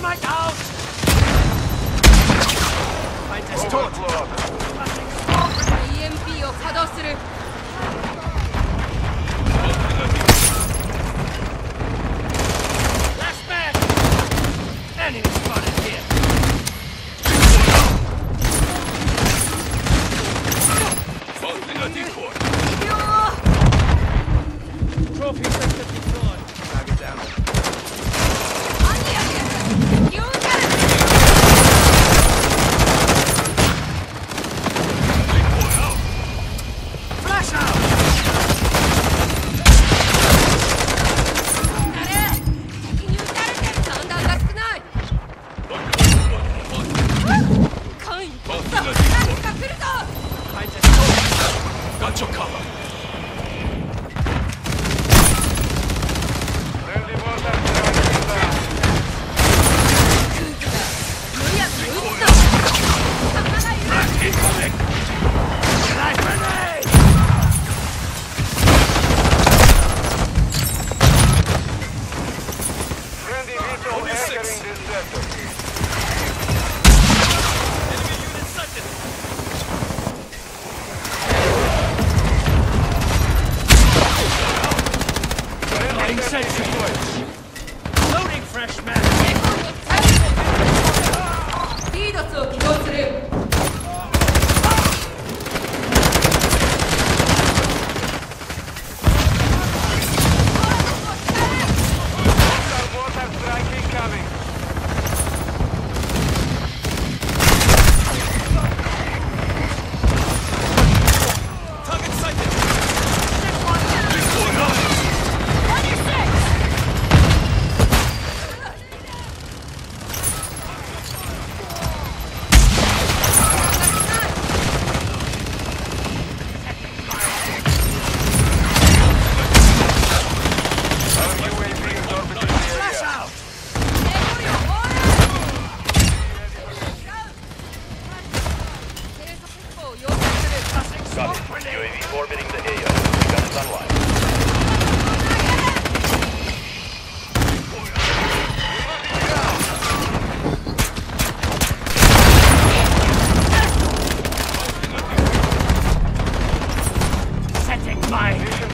Dynamite out! Find this torch. Decoy. Trophy sector deployed. Target down. イがパスか来るぞガチョカー。Copy. UAV orbiting the AO. Gun is online.